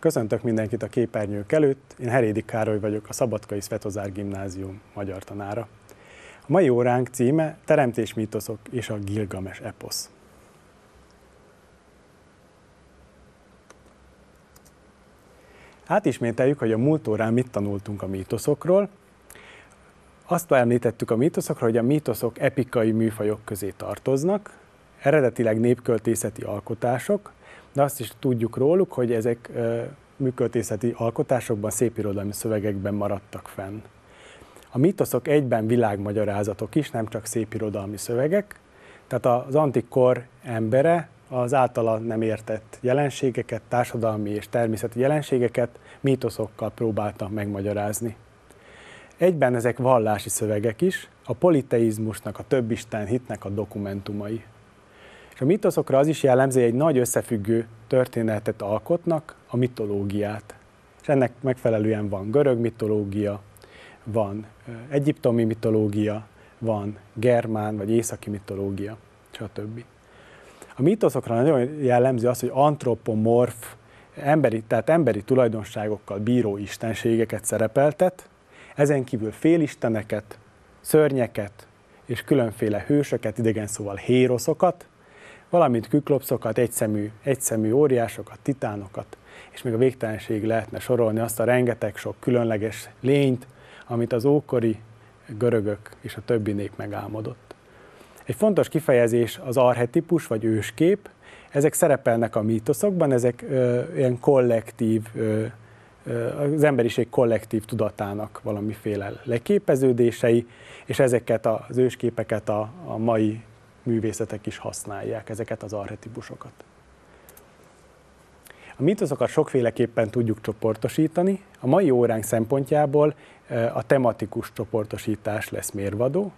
Köszöntök mindenkit a képernyők előtt, én Herédi Károly vagyok, a Szabadkai Svetozár Gimnázium magyar tanára. A mai óránk címe Teremtésmítoszok és a Gilgames eposz. Átismételjük, hogy a múlt órán mit tanultunk a mítoszokról. Azt említettük a mítoszokról, hogy a mítoszok epikai műfajok közé tartoznak, eredetileg népköltészeti alkotások, de azt is tudjuk róluk, hogy ezek műköltészeti alkotásokban, szépirodalmi szövegekben maradtak fenn. A mítoszok egyben világmagyarázatok is, nem csak szépirodalmi szövegek, tehát az antik embere az általa nem értett jelenségeket, társadalmi és természeti jelenségeket mítoszokkal próbálta megmagyarázni. Egyben ezek vallási szövegek is, a politeizmusnak, a többisten hitnek a dokumentumai. A mitoszokra az is jellemző, egy nagy összefüggő történetet alkotnak, a mitológiát. És ennek megfelelően van görög mitológia, van egyiptomi mitológia, van germán vagy északi mitológia, stb. A mítoszokra nagyon jellemző az, hogy antropomorf, emberi, tehát emberi tulajdonságokkal bíró istenségeket szerepeltet, ezen kívül félisteneket, szörnyeket és különféle hősöket, idegen szóval héroszokat, valamint küklopszokat, egyszemű, egyszemű óriásokat, titánokat, és még a végtelenség lehetne sorolni azt a rengeteg sok különleges lényt, amit az ókori görögök és a többi nép megálmodott. Egy fontos kifejezés az arhetipus vagy őskép, ezek szerepelnek a mítoszokban, ezek ö, ilyen kollektív, ö, az emberiség kollektív tudatának valamiféle leképeződései, és ezeket az ősképeket a, a mai művészetek is használják, ezeket az arhetipusokat. A mítoszokat sokféleképpen tudjuk csoportosítani. A mai óránk szempontjából a tematikus csoportosítás lesz mérvadó,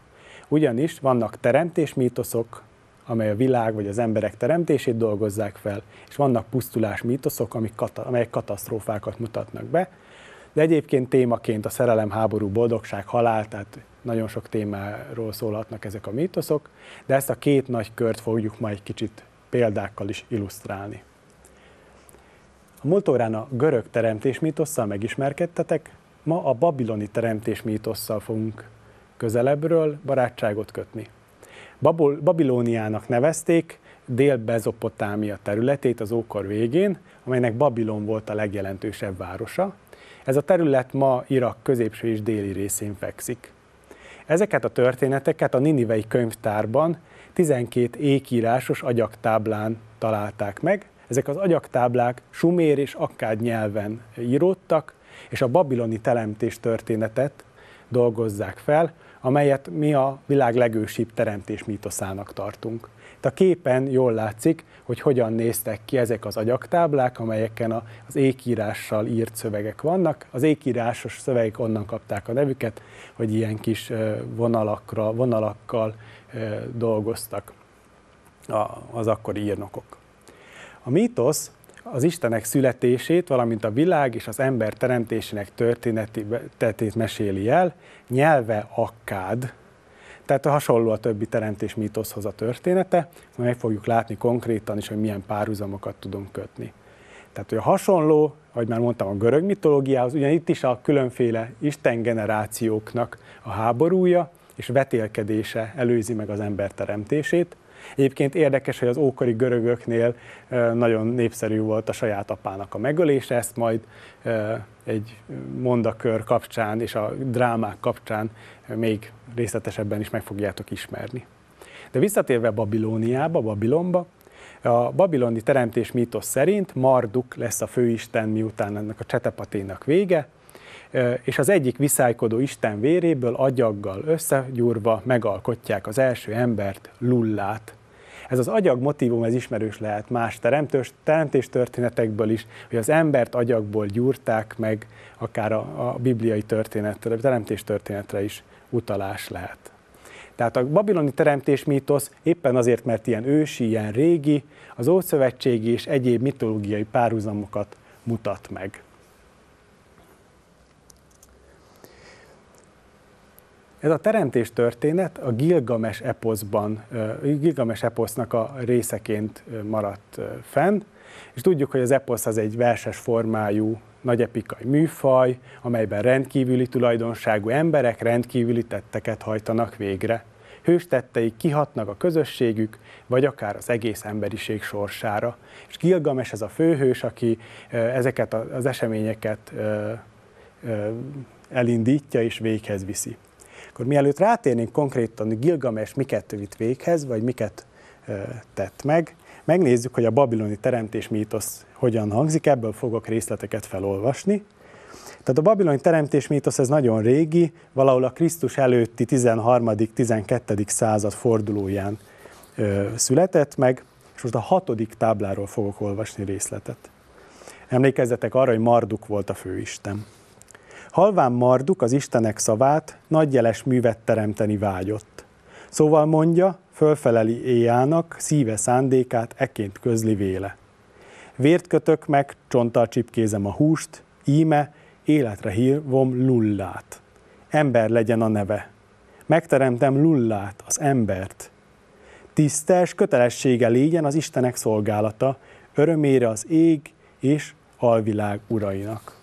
ugyanis vannak teremtésmítoszok, amely a világ vagy az emberek teremtését dolgozzák fel, és vannak pusztulás mítoszok, amelyek katasztrófákat mutatnak be, de egyébként témaként a szerelem, háború, boldogság, halál, tehát nagyon sok témáról szólhatnak ezek a mítoszok, de ezt a két nagy kört fogjuk majd egy kicsit példákkal is illusztrálni. A múlt órán a görög teremtés mítosszal megismerkedtetek, ma a babiloni teremtés mítosszal fogunk közelebbről barátságot kötni. Babol, Babilóniának nevezték Dél-Bezopotámia területét az ókor végén, amelynek Babilon volt a legjelentősebb városa. Ez a terület ma Irak középső és déli részén fekszik. Ezeket a történeteket a Ninivei könyvtárban 12 ékírásos agyaktáblán találták meg. Ezek az agyaktáblák sumér és akkád nyelven íródtak, és a babiloni teremtés történetet dolgozzák fel, amelyet mi a világ legősibb teremtés mítoszának tartunk. Itt a képen jól látszik, hogy hogyan néztek ki ezek az agyaktáblák, amelyeken az ékírással írt szövegek vannak. Az ékírásos szövegek onnan kapták a nevüket, hogy ilyen kis vonalakra, vonalakkal dolgoztak az akkori írnokok. A mítosz az Istenek születését, valamint a világ és az ember teremtésének történetét meséli el, nyelve akkád, tehát hasonló a többi teremtés mítoszhoz a története, meg fogjuk látni konkrétan is, hogy milyen párhuzamokat tudunk kötni. Tehát, hogy a hasonló, ahogy már mondtam, a görög mitológiához, ugyan itt is a különféle isten generációknak a háborúja és vetélkedése előzi meg az ember teremtését, Egyébként érdekes, hogy az ókori görögöknél nagyon népszerű volt a saját apának a megölése, ezt majd egy mondakör kapcsán és a drámák kapcsán még részletesebben is meg fogjátok ismerni. De visszatérve Babilóniába, Babilonba, a babiloni teremtés mítosz szerint Marduk lesz a főisten, miután ennek a csetepaténak vége, és az egyik viszálykodó isten véréből agyaggal összegyúrva megalkotják az első embert, Lullát. Ez az agyag motivum, ez ismerős lehet más teremtős, történetekből is, hogy az embert agyagból gyúrták meg, akár a, a bibliai történetre, teremtés történetre is utalás lehet. Tehát a babiloni teremtés mítosz éppen azért, mert ilyen ősi, ilyen régi, az Ószövetségi és egyéb mitológiai párhuzamokat mutat meg. Ez a teremtés történet a Gilgames eposzban, Gilgames eposznak a részeként maradt fenn. És tudjuk, hogy az eposz az egy verses formájú nagy epikai műfaj, amelyben rendkívüli tulajdonságú emberek rendkívüli tetteket hajtanak végre. Hős tetteik kihatnak a közösségük, vagy akár az egész emberiség sorsára. És Gilgames ez a főhős, aki ezeket az eseményeket elindítja és véghez viszi. Akkor mielőtt rátérnénk konkrétan, Gilgames miket vitt véghez, vagy miket tett meg, megnézzük, hogy a babiloni teremtés mítosz hogyan hangzik, ebből fogok részleteket felolvasni. Tehát a babiloni teremtés mítosz ez nagyon régi, valahol a Krisztus előtti 13.-12. század fordulóján ö, született meg, és most a hatodik tábláról fogok olvasni részletet. Emlékezzetek arra, hogy Marduk volt a főisten. Halván Marduk az Istenek szavát, nagyjeles művet teremteni vágyott. Szóval mondja, fölfeleli éjának, szíve szándékát eként közli véle. Vért kötök meg, csonttal csipkézem a húst, íme, életre hívom Lullát. Ember legyen a neve. Megteremtem Lullát, az embert. Tisztes kötelessége légyen az Istenek szolgálata, örömére az ég és alvilág urainak.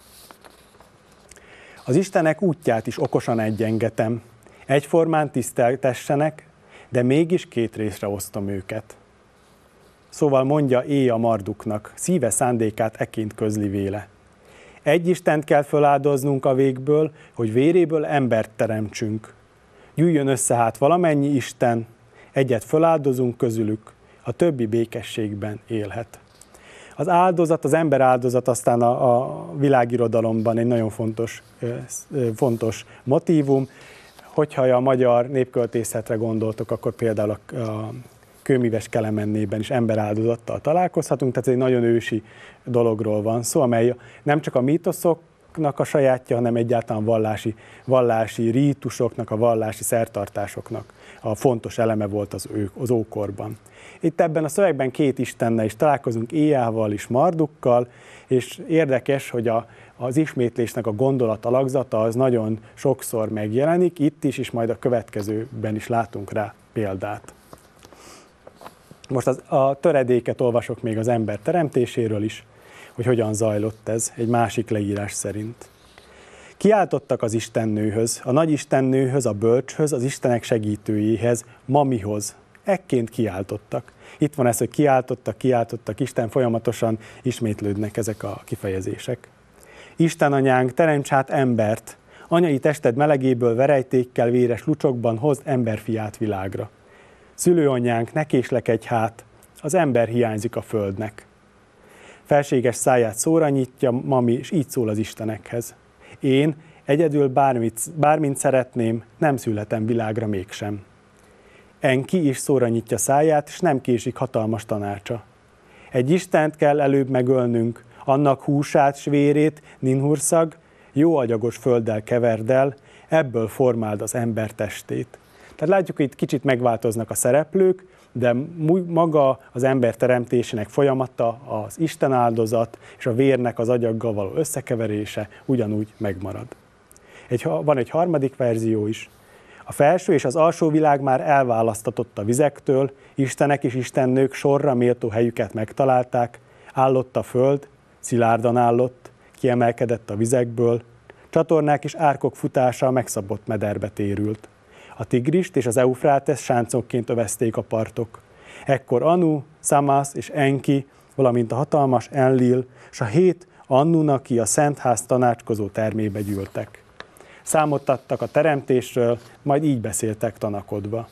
Az Istenek útját is okosan egyengetem. Egyformán tiszteltessenek, de mégis két részre osztom őket. Szóval mondja éj a marduknak, szíve szándékát eként közli véle. Egy Istent kell föláldoznunk a végből, hogy véréből embert teremtsünk. Gyűjjön össze hát valamennyi Isten, egyet föláldozunk közülük, a többi békességben élhet. Az áldozat, az ember áldozat aztán a, a világirodalomban egy nagyon fontos, fontos motívum. Hogyha a magyar népköltészetre gondoltok, akkor például a, a kőmíves kelemennében is emberáldozattal találkozhatunk, tehát ez egy nagyon ősi dologról van szó, amely nem csak a mítoszoknak a sajátja, hanem egyáltalán vallási, vallási rítusoknak, a vallási szertartásoknak a fontos eleme volt az, ő, az ókorban. Itt ebben a szövegben két istennel is találkozunk, Éjával és Mardukkal, és érdekes, hogy a, az ismétlésnek a gondolat alakzata az nagyon sokszor megjelenik, itt is, és majd a következőben is látunk rá példát. Most az, a töredéket olvasok még az ember teremtéséről is, hogy hogyan zajlott ez egy másik leírás szerint. Kiáltottak az istennőhöz, a nagy istennőhöz, a bölcshöz, az istenek segítőjéhez, mamihoz. Ekként kiáltottak. Itt van ez, hogy kiáltottak, kiáltottak, Isten folyamatosan ismétlődnek ezek a kifejezések. Isten anyánk, teremts hát embert, anyai tested melegéből verejtékkel véres lucsokban hozd emberfiát világra. Szülőanyánk, ne késlekedj hát, az ember hiányzik a földnek. Felséges száját szóra nyitja mami, és így szól az Istenekhez. Én egyedül bármit, bármint szeretném, nem születem világra mégsem. Enki is szóra nyitja száját, és nem késik hatalmas tanácsa. Egy Istent kell előbb megölnünk, annak húsát, svérét, ninhurszag, jó agyagos földdel keverd el, ebből formáld az ember testét. Tehát látjuk, hogy itt kicsit megváltoznak a szereplők, de maga az ember teremtésének folyamata, az Isten áldozat és a vérnek az agyaggal való összekeverése ugyanúgy megmarad. Egy, van egy harmadik verzió is. A felső és az alsó világ már elválasztatott a vizektől, Istenek és istennők sorra méltó helyüket megtalálták, állott a föld, szilárdan állott, kiemelkedett a vizekből, csatornák és árkok futása megszabott mederbe térült. A Tigrist és az Eufrátes sáncokként övezték a partok. Ekkor Anu, Samasz és Enki, valamint a hatalmas Enlil és a hét Annunaki a Szentház tanácskozó termébe gyűltek. Számot adtak a teremtésről, majd így beszéltek tanakodva.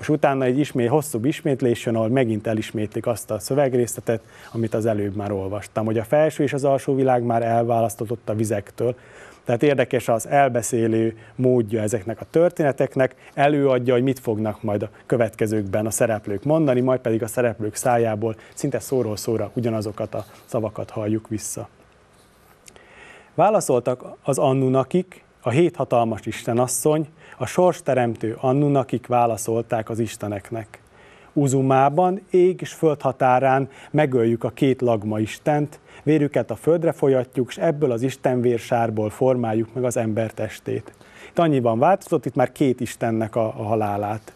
És utána egy ismét, hosszúbb ismétlés jön, ahol megint elismétlik azt a szövegrészletet, amit az előbb már olvastam, hogy a felső és az alsó világ már elválasztott a vizektől, tehát érdekes az elbeszélő módja ezeknek a történeteknek, előadja, hogy mit fognak majd a következőkben a szereplők mondani, majd pedig a szereplők szájából szinte szóról szóra ugyanazokat a szavakat halljuk vissza. Válaszoltak az Annunakik, a hét hatalmas istenasszony, a sorsteremtő Annunakik válaszolták az isteneknek. Uzumában, ég és föld határán megöljük a két lagma istent, vérüket a földre folyatjuk, és ebből az Isten vérsárból formáljuk meg az ember testét. Itt annyiban változott, itt már két Istennek a, a halálát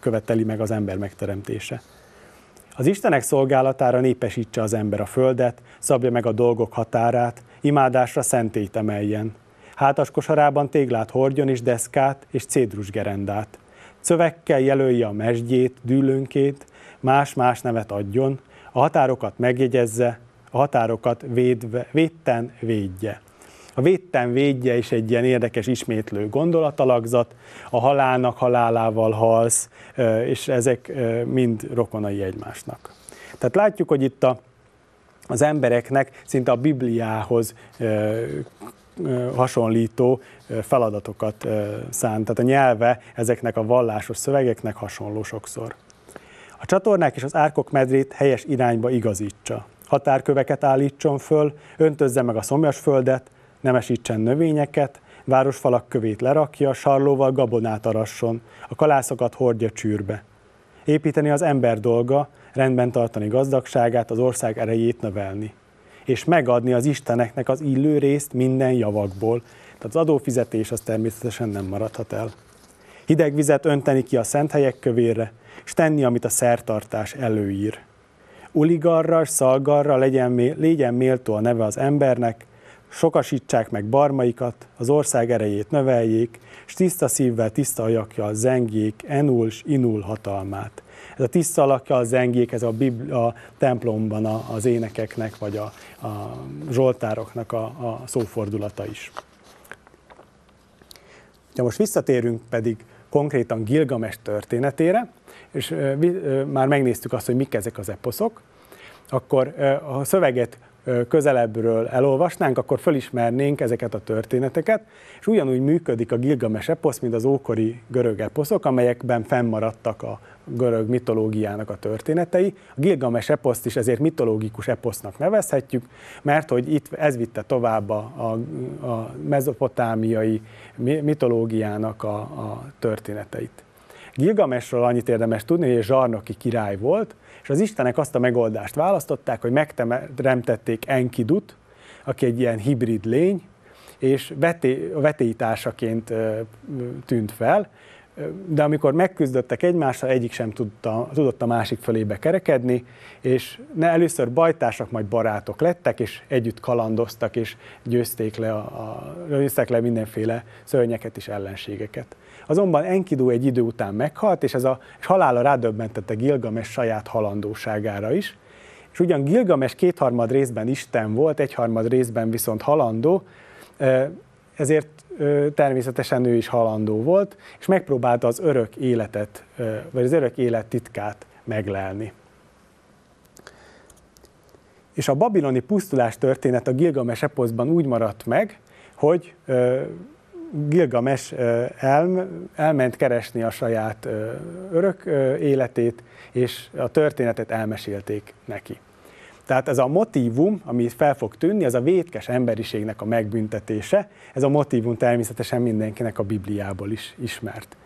követeli meg az ember megteremtése. Az Istenek szolgálatára népesítse az ember a földet, szabja meg a dolgok határát, imádásra szentét emeljen. Hátas kosarában téglát hordjon és deszkát és cédrusgerendát. Szövekkel jelölje a mesdjét, dűlőnkét, más-más nevet adjon, a határokat megjegyezze, a határokat védve, védten védje. A védten védje is egy ilyen érdekes ismétlő gondolatalagzat, a halálnak halálával halsz, és ezek mind rokonai egymásnak. Tehát látjuk, hogy itt a, az embereknek szinte a Bibliához hasonlító feladatokat szánt. Tehát a nyelve ezeknek a vallásos szövegeknek hasonló sokszor. A csatornák és az árkok medrét helyes irányba igazítsa. Határköveket állítson föl, öntözze meg a szomjas földet, nemesítsen növényeket, városfalak kövét lerakja, sarlóval gabonát arasson, a kalászokat hordja csűrbe. Építeni az ember dolga, rendben tartani gazdagságát, az ország erejét növelni. És megadni az Isteneknek az illő részt minden javakból. Tehát az adófizetés az természetesen nem maradhat el. Hideg vizet önteni ki a szent helyek kövére, és tenni, amit a szertartás előír. Uligarra, szalgarra legyen, legyen méltó a neve az embernek, sokasítsák meg barmaikat, az ország erejét növeljék, és tiszta szívvel tiszta ajakja zengjék enul inul hatalmát. Ez a tiszta alakja zengjék, ez a, Bibli, a templomban a, az énekeknek, vagy a, a zsoltároknak a, a szófordulata is. Ha most visszatérünk pedig konkrétan Gilgames történetére, és már megnéztük azt, hogy mik ezek az eposzok, akkor a szöveget közelebbről elolvasnánk, akkor fölismernénk ezeket a történeteket, és ugyanúgy működik a Gilgames eposz, mint az ókori görög eposzok, amelyekben fennmaradtak a görög mitológiának a történetei. A Gilgames eposzt is ezért mitológikus eposznak nevezhetjük, mert hogy itt ez vitte tovább a, a, mezopotámiai mitológiának a, a történeteit. Gilgamesről annyit érdemes tudni, hogy egy zsarnoki király volt, és az istenek azt a megoldást választották, hogy megteremtették Enkidut, aki egy ilyen hibrid lény, és veté, vetélytársaként tűnt fel, de amikor megküzdöttek egymással, egyik sem tudta, tudott a másik fölébe kerekedni, és ne először bajtársak, majd barátok lettek, és együtt kalandoztak, és győzték le, a, a, győztek le mindenféle szörnyeket és ellenségeket. Azonban Enkidu egy idő után meghalt, és ez a és halála rádöbbentette Gilgames saját halandóságára is. És ugyan Gilgames kétharmad részben Isten volt, egyharmad részben viszont halandó, ezért természetesen ő is halandó volt, és megpróbálta az örök életet, vagy az örök élet titkát meglelni. És a babiloni pusztulás történet a Gilgames eposzban úgy maradt meg, hogy Gilgames el, elment keresni a saját örök életét, és a történetet elmesélték neki. Tehát ez a motivum, ami fel fog tűnni, az a vétkes emberiségnek a megbüntetése, ez a motivum természetesen mindenkinek a Bibliából is ismert.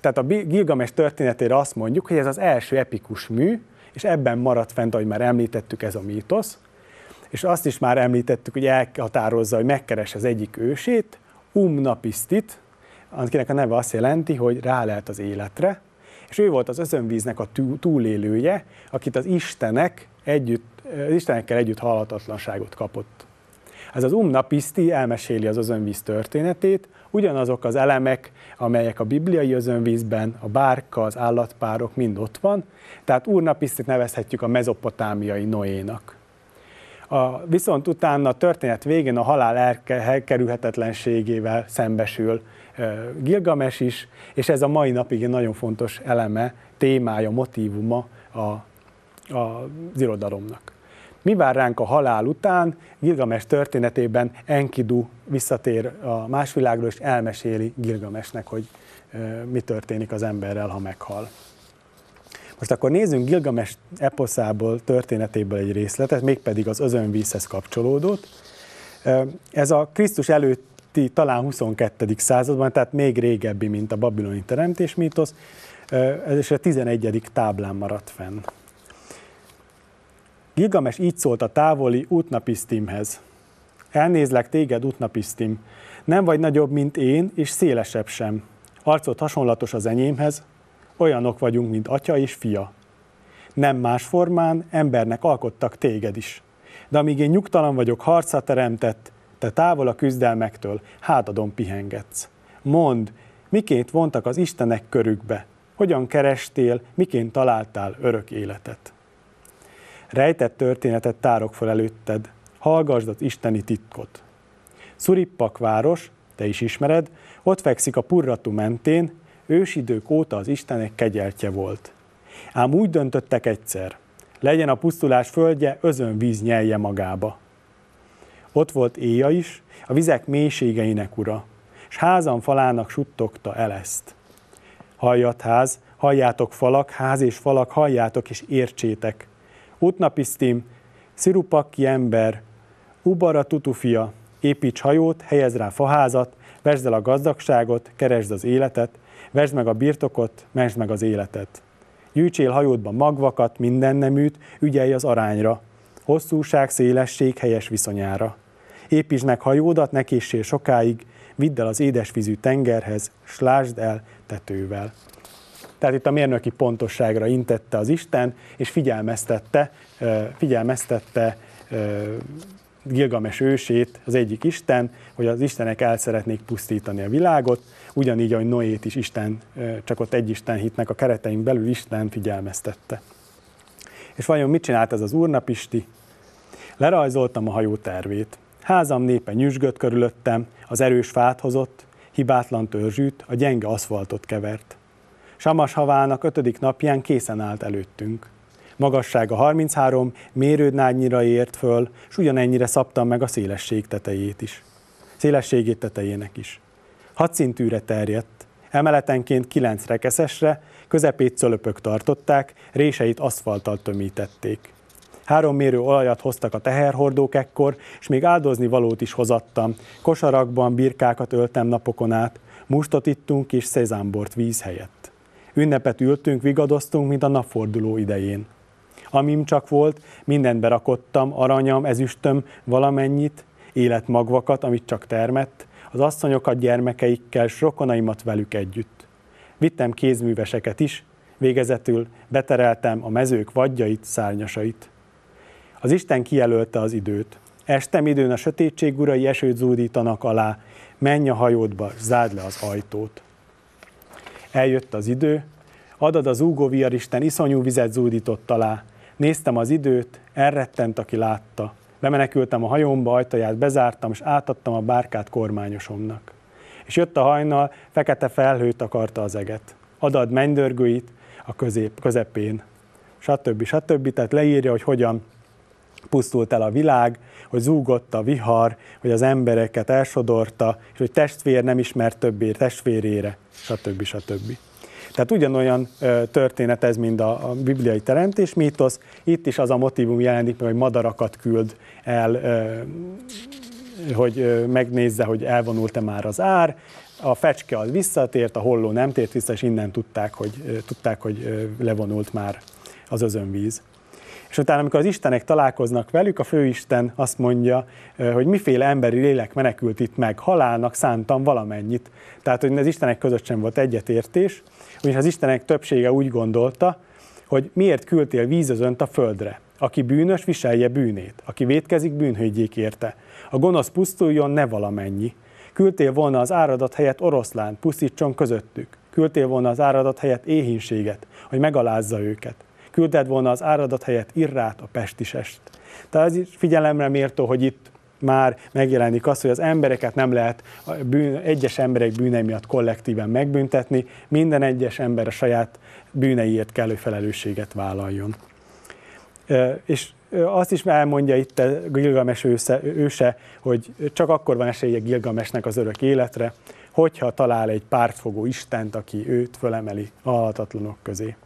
Tehát a Gilgames történetére azt mondjuk, hogy ez az első epikus mű, és ebben maradt fent, ahogy már említettük, ez a mítosz, és azt is már említettük, hogy elhatározza, hogy megkeres az egyik ősét, Umnapisztit, akinek a neve azt jelenti, hogy rá lehet az életre, és ő volt az özönvíznek a túlélője, akit az Istenek együtt, az Istenekkel együtt halhatatlanságot kapott. Ez az Umnapiszti elmeséli az özönvíz történetét, ugyanazok az elemek, amelyek a bibliai özönvízben, a bárka, az állatpárok mind ott van, tehát Úrnapisztit nevezhetjük a mezopotámiai Noénak. A, viszont utána a történet végén a halál elkerülhetetlenségével szembesül Gilgames is, és ez a mai napig egy nagyon fontos eleme, témája, motivuma a, a, az irodalomnak. Mi vár ránk a halál után? Gilgames történetében Enkidu visszatér a más világról, és elmeséli Gilgamesnek, hogy mi történik az emberrel, ha meghal. Most akkor nézzünk Gilgames eposzából, történetéből egy részletet, mégpedig az özönvízhez kapcsolódót. Ez a Krisztus előtti talán 22. században, tehát még régebbi, mint a babiloni teremtés mítosz, ez is a 11. táblán maradt fenn. Gilgames így szólt a távoli útnapisztimhez. Elnézlek téged, útnapisztim. Nem vagy nagyobb, mint én, és szélesebb sem. Arcot hasonlatos az enyémhez, olyanok vagyunk, mint atya és fia. Nem más formán, embernek alkottak téged is. De amíg én nyugtalan vagyok, harca teremtett, te távol a küzdelmektől, hátadon pihengetsz. Mondd, miként vontak az Istenek körükbe, hogyan kerestél, miként találtál örök életet. Rejtett történetet tárok fel előtted, hallgasd az isteni titkot. Szurippak város, te is ismered, ott fekszik a Purratu mentén, ősidők óta az Istenek kegyeltje volt. Ám úgy döntöttek egyszer, legyen a pusztulás földje, özönvíz nyelje magába. Ott volt éja is, a vizek mélységeinek ura, s házam falának suttogta el ezt. Halljat ház, halljátok falak, ház és falak, halljátok és értsétek. Utnapisztim, szirupakki ember, ubara tutufia, építs hajót, helyez rá faházat, vesd el a gazdagságot, keresd az életet, vesd meg a birtokot, mesd meg az életet. Gyűjtsél hajódban magvakat, minden neműt, ügyelj az arányra, hosszúság, szélesség helyes viszonyára. Építsd meg hajódat, ne késsél sokáig, vidd el az édesvízű tengerhez, s lásd el tetővel. Tehát itt a mérnöki pontosságra intette az Isten, és figyelmeztette, figyelmeztette Gilgames ősét, az egyik Isten, hogy az Istenek el szeretnék pusztítani a világot, ugyanígy, ahogy Noét is Isten, csak ott egy Isten hitnek a kereteink belül Isten figyelmeztette. És vajon mit csinált ez az úrnapisti? Lerajzoltam a hajó tervét. Házam népe nyüzsgött körülöttem, az erős fát hozott, hibátlan törzsűt, a gyenge aszfaltot kevert. Samas havának ötödik napján készen állt előttünk. Magassága 33, mérődnádnyira ért föl, és ugyanennyire szabtam meg a szélesség tetejét is. Szélességét tetejének is. Hat szintűre terjedt, emeletenként kilenc rekeszesre, közepét cölöpök tartották, réseit aszfalttal tömítették. Három mérő olajat hoztak a teherhordók ekkor, és még áldozni valót is hozattam. Kosarakban birkákat öltem napokon át, mustot ittunk és szezámbort víz helyett. Ünnepet ültünk, vigadoztunk, mint a napforduló idején. Amim csak volt, mindent berakottam, aranyam, ezüstöm, valamennyit, életmagvakat, amit csak termett, az asszonyokat gyermekeikkel, s rokonaimat velük együtt. Vittem kézműveseket is, végezetül betereltem a mezők vadjait, szárnyasait. Az Isten kijelölte az időt. Estem időn a sötétség urai esőt zúdítanak alá, menj a hajódba, zárd le az ajtót. Eljött az idő, adad az úgó Isten iszonyú vizet zúdított alá, Néztem az időt, elrettent, aki látta. Bemenekültem a hajómba, ajtaját bezártam, és átadtam a bárkát kormányosomnak. És jött a hajnal, fekete felhőt akarta az eget. Adad mennydörgőit a közép, közepén, stb. stb. Tehát leírja, hogy hogyan pusztult el a világ, hogy zúgott a vihar, hogy az embereket elsodorta, és hogy testvér nem ismert többé testvérére, stb. stb. Tehát ugyanolyan történet ez, mint a, bibliai teremtés mítosz. Itt is az a motivum jelenik hogy madarakat küld el, hogy megnézze, hogy elvonult-e már az ár. A fecske az visszatért, a holló nem tért vissza, és innen tudták, hogy, tudták, hogy levonult már az özönvíz. És utána, amikor az Istenek találkoznak velük, a főisten azt mondja, hogy miféle emberi lélek menekült itt meg, halálnak szántam valamennyit. Tehát, hogy az Istenek között sem volt egyetértés, ugyanis az Istenek többsége úgy gondolta, hogy miért küldtél vízözönt a földre. Aki bűnös, viselje bűnét. Aki vétkezik, bűnhődjék érte. A gonosz pusztuljon, ne valamennyi. Küldtél volna az áradat helyett oroszlán, pusztítson közöttük. Küldtél volna az áradat helyett éhínséget, hogy megalázza őket. Küldted volna az áradat helyett irrát, a pestisest. Tehát ez figyelemre mértó, hogy itt már megjelenik az, hogy az embereket nem lehet bűn, egyes emberek bűnei miatt kollektíven megbüntetni, minden egyes ember a saját bűneiért kellő felelősséget vállaljon. És azt is elmondja itt a Gilgames őse, őse, hogy csak akkor van esélye Gilgamesnek az örök életre, hogyha talál egy pártfogó Istent, aki őt fölemeli a hatatlanok közé.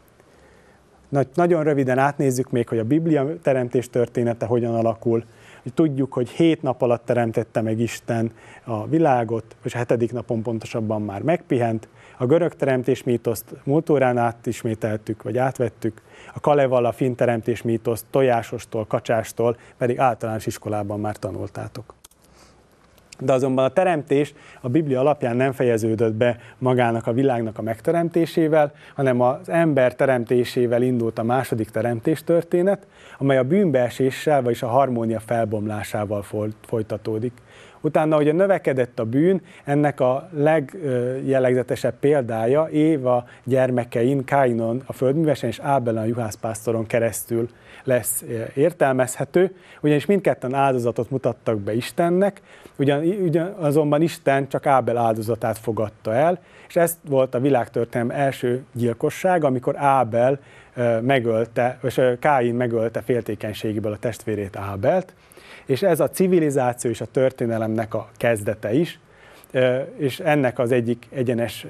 Nagyon röviden átnézzük még, hogy a Biblia teremtés története hogyan alakul, hogy tudjuk, hogy hét nap alatt teremtette meg Isten a világot, és a hetedik napon pontosabban már megpihent. A görög teremtés mítoszt múlt órán átismételtük, vagy átvettük. A Kaleval a finn teremtés mítoszt tojásostól, kacsástól pedig általános iskolában már tanultátok. De azonban a teremtés a Biblia alapján nem fejeződött be magának a világnak a megteremtésével, hanem az ember teremtésével indult a második teremtés történet, amely a bűnbeeséssel, vagyis a harmónia felbomlásával folytatódik. Utána, a növekedett a bűn, ennek a legjellegzetesebb példája Éva gyermekein, Kainon, a földművesen és Ábelen a juhászpásztoron keresztül lesz értelmezhető, ugyanis mindketten áldozatot mutattak be Istennek, ugyan, ugyan, azonban Isten csak Ábel áldozatát fogadta el, és ez volt a világtörténelem első gyilkosság, amikor Ábel megölte, és Káin megölte féltékenységéből a testvérét Ábelt, és ez a civilizáció és a történelemnek a kezdete is, és ennek az egyik egyenes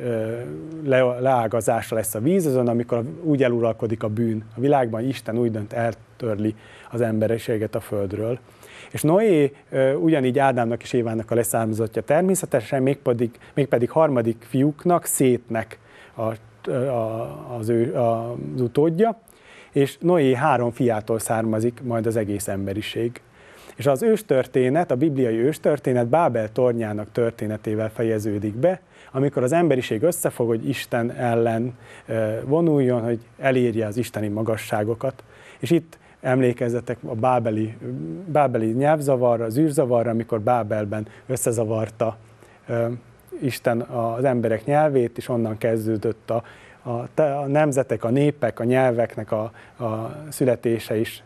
leágazása lesz a vízözön, amikor úgy eluralkodik a bűn a világban, Isten úgy dönt eltörli az emberiséget a földről. És Noé ugyanígy Ádámnak és Évának a leszármazottja természetesen, mégpedig, mégpedig harmadik fiúknak, Szétnek a, a, az, ő, az utódja, és Noé három fiától származik majd az egész emberiség. És az őstörténet, a bibliai őstörténet Bábel tornyának történetével fejeződik be, amikor az emberiség összefog, hogy Isten ellen vonuljon, hogy elérje az isteni magasságokat. És itt emlékezzetek a bábeli, bábeli nyelvzavarra, az űrzavarra, amikor Bábelben összezavarta Isten az emberek nyelvét, és onnan kezdődött a, a, a nemzetek, a népek, a nyelveknek a, a születése is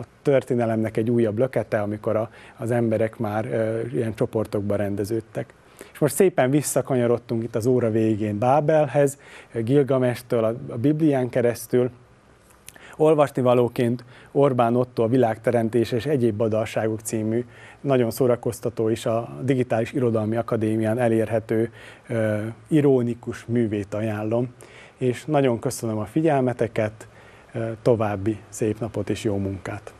a történelemnek egy újabb lökete, amikor a, az emberek már e, ilyen csoportokba rendeződtek. És most szépen visszakanyarodtunk itt az óra végén Bábelhez, Gilgamestől, a, a Biblián keresztül, olvasni valóként Orbán Otto a világteremtés és egyéb badalságok című nagyon szórakoztató és a Digitális Irodalmi Akadémián elérhető uh, irónikus művét ajánlom. És nagyon köszönöm a figyelmeteket, további szép napot és jó munkát!